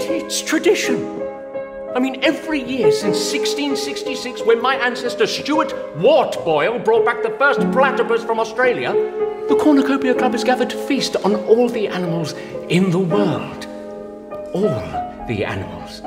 It's tradition. I mean, every year since 1666, when my ancestor Stuart Wartboyle brought back the first platypus from Australia, the Cornucopia Club has gathered to feast on all the animals in the world. All the animals.